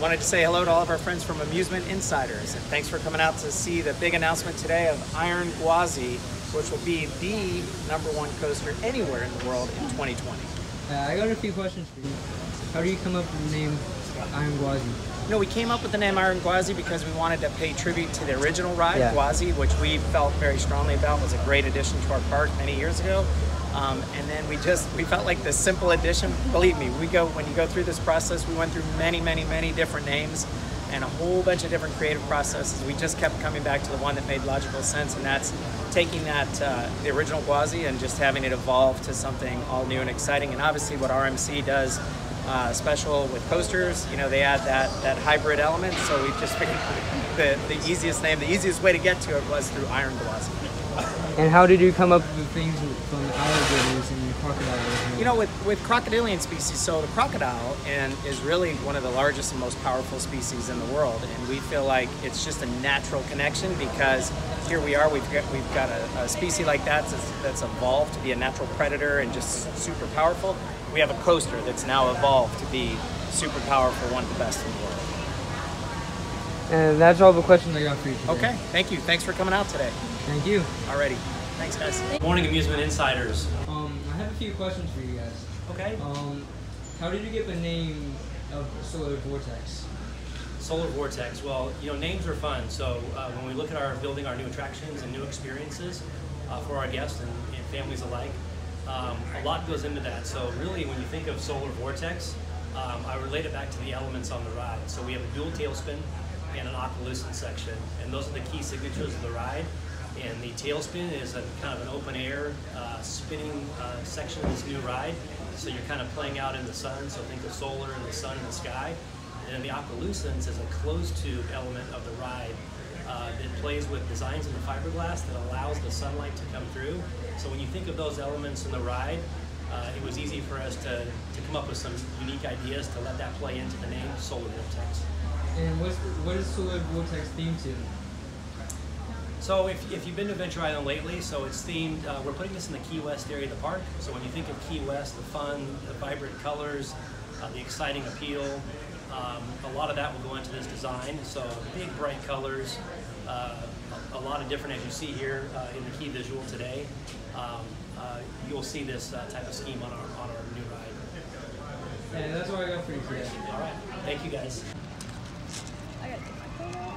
wanted to say hello to all of our friends from Amusement Insiders, and thanks for coming out to see the big announcement today of Iron Gwazi, which will be the number one coaster anywhere in the world in 2020. Uh, I got a few questions for you. How do you come up with the name Iron Gwazi? You know, we came up with the name Iron Gwazi because we wanted to pay tribute to the original ride, Yeah. Gwazi, which we felt very strongly about was a great addition to our park many years ago. Um, and then we just we felt like the simple addition. Believe me, we go when you go through this process, we went through many, many, many different names and a whole bunch of different creative processes. We just kept coming back to the one that made logical sense, and that's taking that uh, the original Gwazi and just having it evolve to something all new and exciting. And obviously, what RMC does uh, special with coasters. You know, they add that that hybrid element. So we just figured the the easiest name, the easiest way to get to it was through Iron Gwazi. And how did you come up with things from the alligators and the crocodiles? You know, with, with crocodilian species, so the crocodile and is really one of the largest and most powerful species in the world, and we feel like it's just a natural connection because here we are, we've got we've got a, a species like that that's, that's evolved to be a natural predator and just super powerful. We have a coaster that's now evolved to be super powerful, one of the best in the world. And that's all the questions I got for you today. Okay, thank you. Thanks for coming out today. Thank you. Alrighty, thanks guys. Morning Amusement Insiders. Um, I have a few questions for you guys. Okay. Um, how did you get the name of Solar Vortex? Solar Vortex. Well, you know, names are fun. So uh, when we look at our building our new attractions and new experiences uh, for our guests and, and families alike, um, a lot goes into that. So really, when you think of Solar Vortex, um, I relate it back to the elements on the ride. So we have a dual tailspin and an aqualucent section, and those are the key signatures of the ride. And the tailspin is a kind of an open air uh, spinning uh, section of this new ride. So you're kind of playing out in the sun. So think of solar and the sun and the sky. And then the aqualucence is a closed tube element of the ride uh, that plays with designs in the fiberglass that allows the sunlight to come through. So when you think of those elements in the ride, uh, it was easy for us to, to come up with some unique ideas to let that play into the name Solar Vortex. And what's what is Solar Vortex themed to? So if, if you've been to Adventure Island lately, so it's themed, uh, we're putting this in the Key West area of the park. So when you think of Key West, the fun, the vibrant colors, uh, the exciting appeal, um, a lot of that will go into this design. So big bright colors, uh, a, a lot of different, as you see here uh, in the key visual today. Um, uh, you'll see this uh, type of scheme on our, on our new ride. And that's all I got for you today. All right, thank you guys. I gotta take my phone